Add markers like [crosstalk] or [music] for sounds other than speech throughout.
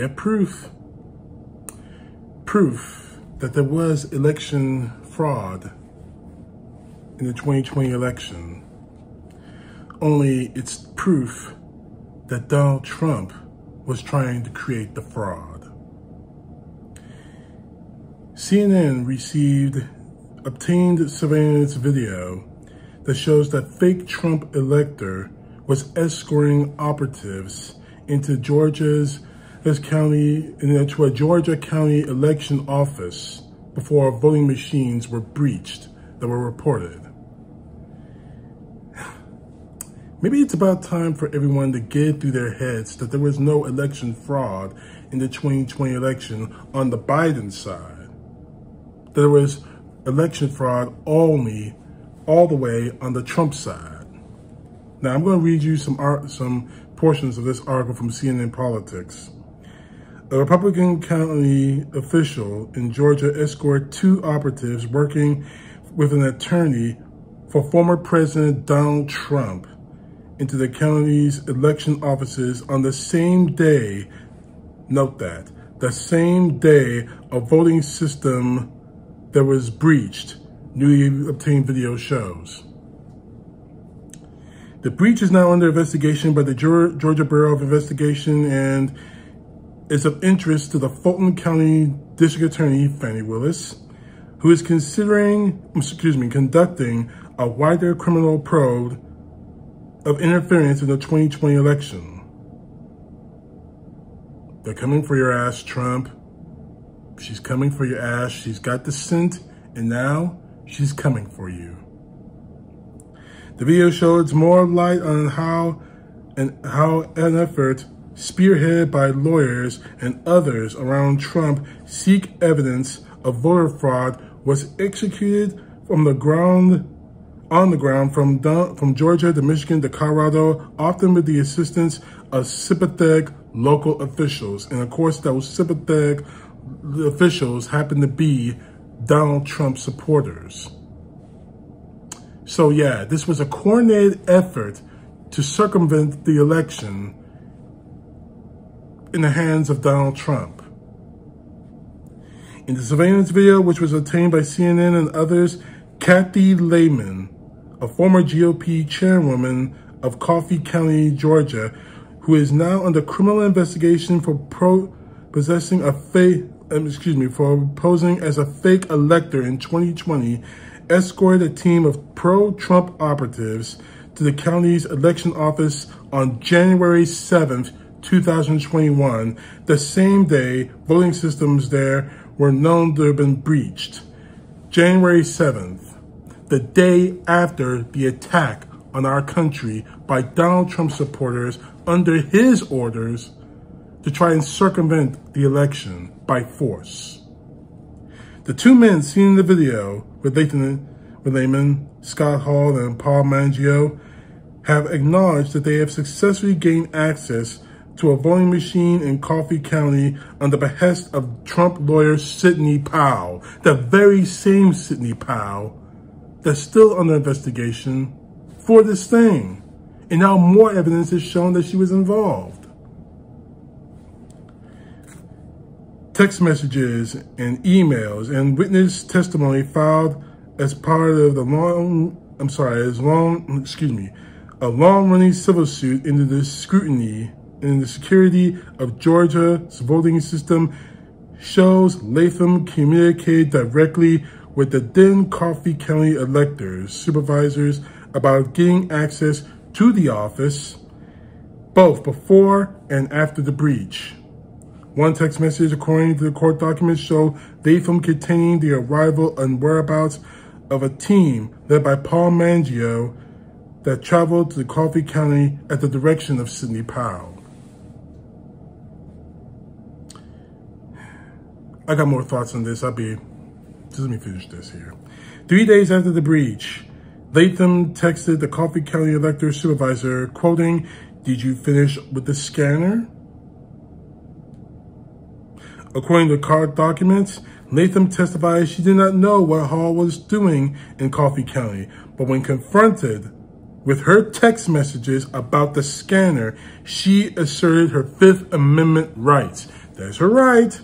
Have proof. Proof that there was election fraud in the 2020 election. Only it's proof that Donald Trump was trying to create the fraud. CNN received obtained surveillance video that shows that fake Trump elector was escorting operatives into Georgia's county into a Georgia county election office before voting machines were breached that were reported. [sighs] Maybe it's about time for everyone to get through their heads that there was no election fraud in the 2020 election on the Biden side. There was election fraud only all the way on the Trump side. Now I'm going to read you some art, some portions of this article from CNN Politics. A Republican county official in Georgia escorted two operatives working with an attorney for former President Donald Trump into the county's election offices on the same day, note that, the same day a voting system that was breached, newly obtained video shows. The breach is now under investigation by the Georgia Bureau of Investigation and is of interest to the Fulton County District Attorney, Fani Willis, who is considering, um, excuse me, conducting a wider criminal probe of interference in the 2020 election. They're coming for your ass, Trump. She's coming for your ass. She's got the scent, and now she's coming for you. The video shows more light on how and how an effort spearheaded by lawyers and others around Trump seek evidence of voter fraud was executed from the ground on the ground from, from Georgia to Michigan to Colorado, often with the assistance of sympathetic local officials. And of course, those sympathetic officials happen to be Donald Trump supporters. So yeah, this was a coordinated effort to circumvent the election in the hands of Donald Trump. In the surveillance video, which was obtained by CNN and others, Cathy Lehman, a former GOP chairwoman of Coffee County, Georgia, who is now under criminal investigation for pro possessing a fake, um, excuse me, for posing as a fake elector in 2020, escorted a team of pro-Trump operatives to the county's election office on January 7th, 2021, the same day voting systems there were known to have been breached. January 7th the day after the attack on our country by Donald Trump supporters under his orders to try and circumvent the election by force. The two men seen in the video with Latham, with Lehman, Scott Hall, and Paul Mangio have acknowledged that they have successfully gained access to a voting machine in Coffee County on the behest of Trump lawyer Sidney Powell, the very same Sidney Powell that's still under investigation for this thing. And now more evidence has shown that she was involved. Text messages and emails and witness testimony filed as part of the long, I'm sorry, as long, excuse me, a long-running civil suit into the scrutiny and the security of Georgia's voting system shows Latham communicated directly with the then Coffee County electors, supervisors, about getting access to the office, both before and after the breach. One text message, according to the court documents, showed Latham containing the arrival and whereabouts of a team led by Paul Mangio that traveled to Coffee County at the direction of Sidney Powell. I got more thoughts on this. I'll be just let me finish this here. Three days after the breach, Latham texted the Coffee County elector supervisor, quoting, did you finish with the scanner? According to court documents, Latham testified she did not know what Hall was doing in Coffee County, but when confronted with her text messages about the scanner, she asserted her Fifth Amendment rights. That's her right.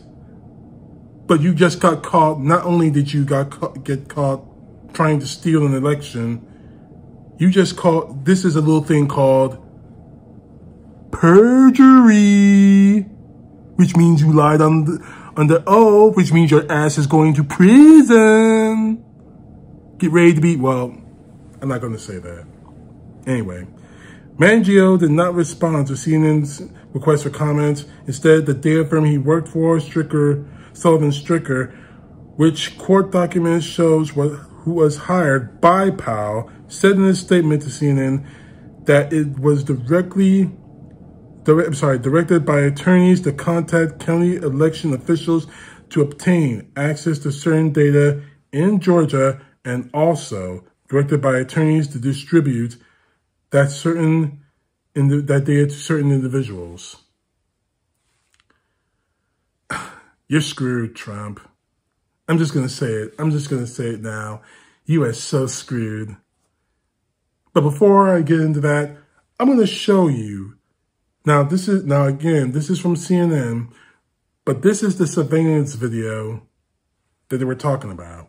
But you just got caught. Not only did you got caught, get caught trying to steal an election, you just caught, this is a little thing called perjury, which means you lied on the, under oath, which means your ass is going to prison. Get ready to be, well, I'm not going to say that. Anyway, Mangio did not respond to CNN's request for comments. Instead, the day firm he worked for, Strickler, Sullivan Strickler, which court documents shows what, who was hired by Powell, said in a statement to CNN that it was directly direct, I'm sorry, directed by attorneys to contact county election officials to obtain access to certain data in Georgia and also directed by attorneys to distribute that certain in the, that data to certain individuals. You're screwed, Trump. I'm just going to say it. I'm just going to say it now. You are so screwed. But before I get into that, I'm going to show you now, this is, now again, this is from CNN, but this is the surveillance video that they were talking about.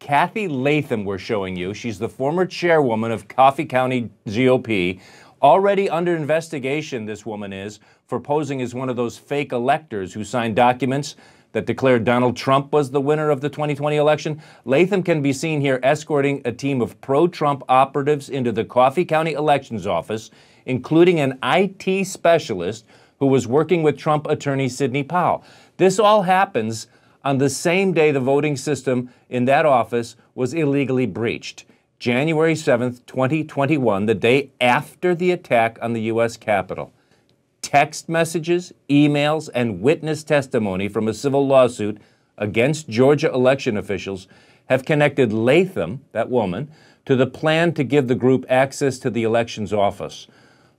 Cathy Latham we're showing you. She's the former chairwoman of Coffee County GOP. Already under investigation, this woman is, for posing as one of those fake electors who signed documents that declared Donald Trump was the winner of the 2020 election. Latham can be seen here escorting a team of pro Trump operatives into the Coffee County Elections Office including an IT specialist who was working with Trump attorney Sidney Powell. This all happens on the same day the voting system in that office was illegally breached. January 7th, 2021, the day after the attack on the U.S. Capitol. Text messages, emails, and witness testimony from a civil lawsuit against Georgia election officials have connected Latham, that woman, to the plan to give the group access to the elections office.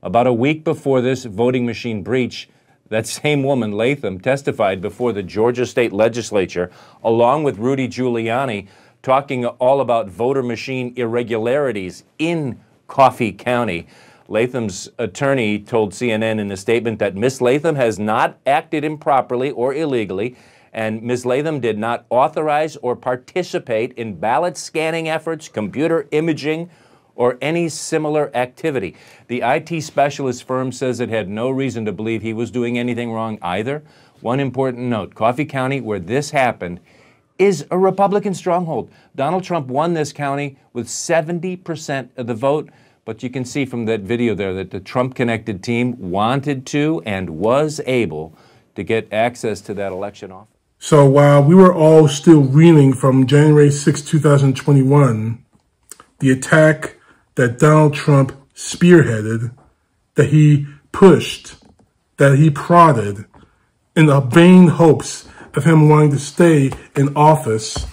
About a week before this voting machine breach, that same woman, Latham, testified before the Georgia state legislature, along with Rudy Giuliani, talking all about voter machine irregularities in Coffee County. Latham's attorney told CNN in a statement that Miss Latham has not acted improperly or illegally, and Ms. Latham did not authorize or participate in ballot scanning efforts, computer imaging, or any similar activity. The IT specialist firm says it had no reason to believe he was doing anything wrong either. One important note Coffee County, where this happened, is a Republican stronghold. Donald Trump won this county with 70% of the vote. But you can see from that video there that the Trump connected team wanted to and was able to get access to that election office. So while we were all still reeling from January 6, 2021, the attack that Donald Trump spearheaded, that he pushed, that he prodded in the vain hopes of him wanting to stay in office.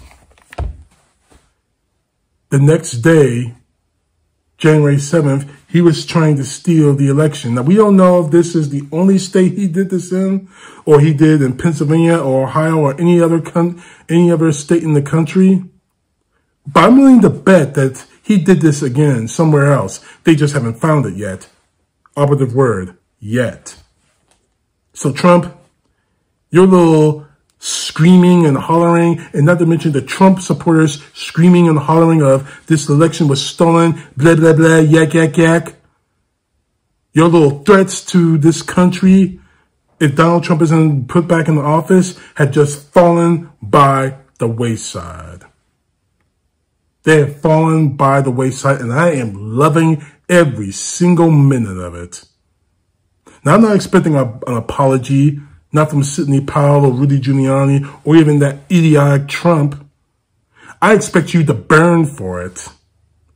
The next day, January 7th, he was trying to steal the election. Now, we don't know if this is the only state he did this in, or he did in Pennsylvania or Ohio or any other any other state in the country. But I'm willing to bet that he did this again somewhere else. They just haven't found it yet. Operative word, yet. So Trump, your little screaming and hollering, and not to mention the Trump supporters screaming and hollering of this election was stolen, blah, blah, blah, yak, yak, yak. Your little threats to this country, if Donald Trump isn't put back in the office, had just fallen by the wayside. They have fallen by the wayside, and I am loving every single minute of it. Now, I'm not expecting a, an apology, not from Sidney Powell or Rudy Giuliani or even that idiotic Trump. I expect you to burn for it,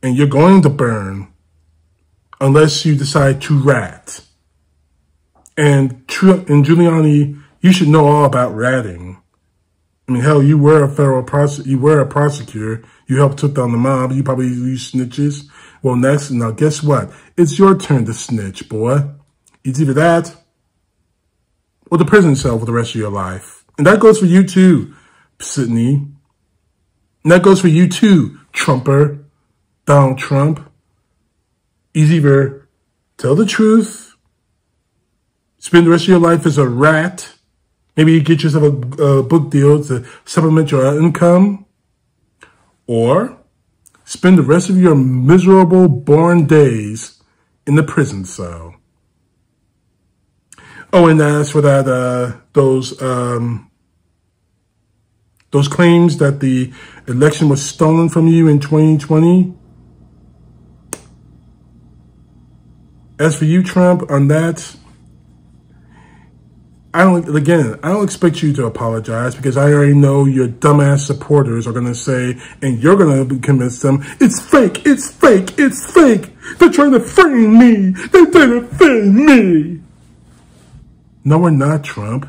and you're going to burn unless you decide to rat. And, and Giuliani, you should know all about ratting. I mean, hell, you were a federal prosec you were a prosecutor. You helped took down the mob. You probably used snitches. Well, next, now guess what? It's your turn to snitch, boy. It's either that or the prison cell for the rest of your life. And that goes for you too, Sidney. And that goes for you too, Trumper, Donald Trump. is either tell the truth, spend the rest of your life as a rat, maybe you get yourself a, a book deal to supplement your income, or spend the rest of your miserable born days in the prison cell. Oh, and as for that, uh, those um, those claims that the election was stolen from you in 2020. As for you, Trump, on that, I don't, again, I don't expect you to apologize because I already know your dumbass supporters are going to say, and you're going to convince them, it's fake, it's fake, it's fake. They're trying to frame me. They're trying to frame me. No, we're not, Trump.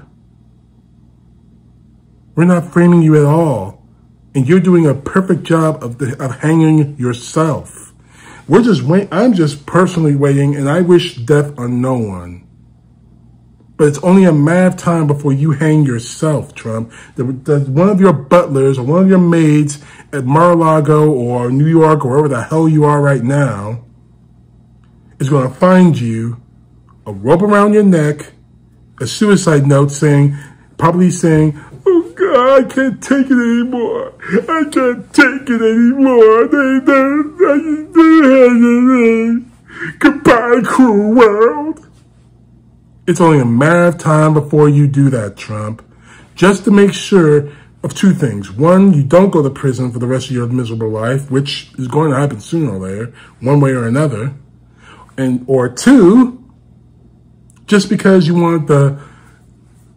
We're not framing you at all. And you're doing a perfect job of, the, of hanging yourself. We're just wait. I'm just personally waiting, and I wish death on no one. But it's only a matter of time before you hang yourself, Trump. That one of your butlers or one of your maids at Mar-a-Lago or New York or wherever the hell you are right now is going to find you a rope around your neck, a suicide note saying, probably saying, oh God, I can't take it anymore. I can't take it anymore. Goodbye, cruel world. It's only a matter of time before you do that, Trump. Just to make sure of two things. One, you don't go to prison for the rest of your miserable life, which is going to happen sooner or later, one way or another. And, or two, just because you want the,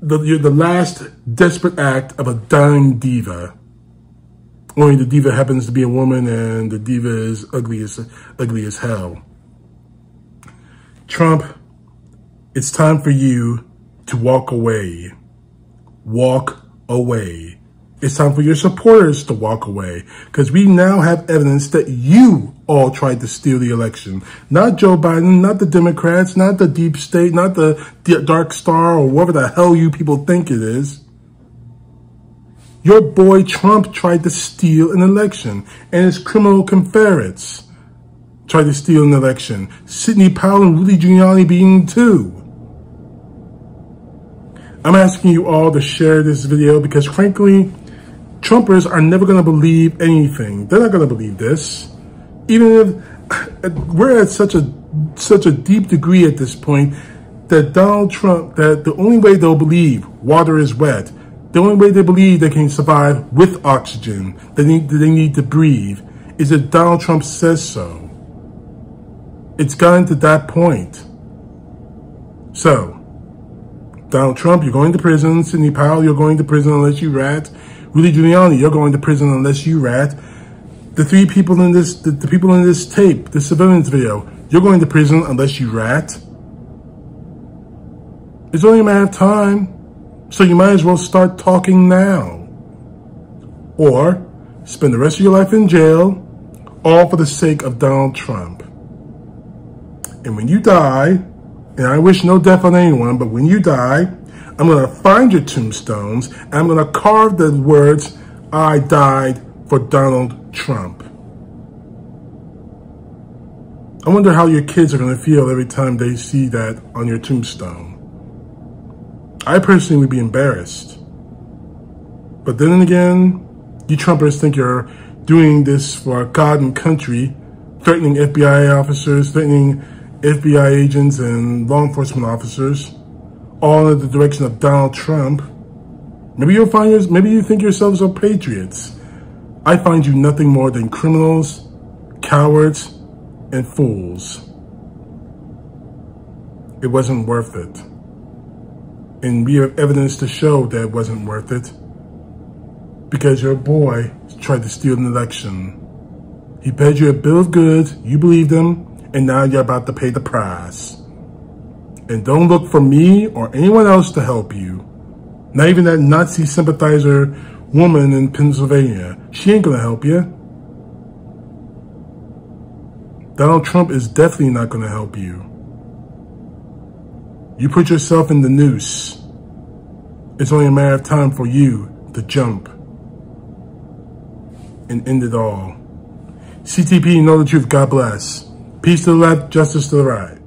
the, the last desperate act of a dying diva. Only the diva happens to be a woman and the diva is ugly as, ugly as hell. Trump, it's time for you to walk away. Walk away. It's time for your supporters to walk away because we now have evidence that you all tried to steal the election. Not Joe Biden, not the Democrats, not the deep state, not the dark star or whatever the hell you people think it is. Your boy Trump tried to steal an election and his criminal confederates tried to steal an election. Sidney Powell and Rudy Giuliani being too. I'm asking you all to share this video because frankly, Trumpers are never going to believe anything. They're not going to believe this. Even if [sighs] we're at such a such a deep degree at this point that Donald Trump, that the only way they'll believe water is wet, the only way they believe they can survive with oxygen, they need, they need to breathe, is if Donald Trump says so. It's gotten to that point. So, Donald Trump, you're going to prison. Sidney Powell, you're going to prison unless you rat. Rudy Giuliani, you're going to prison unless you rat. The three people in this, the, the people in this tape, the civilians video, you're going to prison unless you rat. It's only a matter of time. So you might as well start talking now. Or spend the rest of your life in jail, all for the sake of Donald Trump. And when you die, and I wish no death on anyone, but when you die, I'm going to find your tombstones and I'm going to carve the words, I died for Donald Trump. I wonder how your kids are going to feel every time they see that on your tombstone. I personally would be embarrassed. But then again, you Trumpers think you're doing this for God and country, threatening FBI officers, threatening FBI agents and law enforcement officers, all in the direction of Donald Trump. Maybe you'll find yours, maybe you think yourselves are patriots. I find you nothing more than criminals, cowards, and fools. It wasn't worth it. And we have evidence to show that it wasn't worth it. Because your boy tried to steal an election. He paid you a bill of goods, you believed him, and now you're about to pay the price. And don't look for me or anyone else to help you. Not even that Nazi sympathizer woman in Pennsylvania. She ain't gonna help you. Donald Trump is definitely not gonna help you. You put yourself in the noose. It's only a matter of time for you to jump and end it all. CTP, know the truth. God bless. Peace to the left, justice to the right.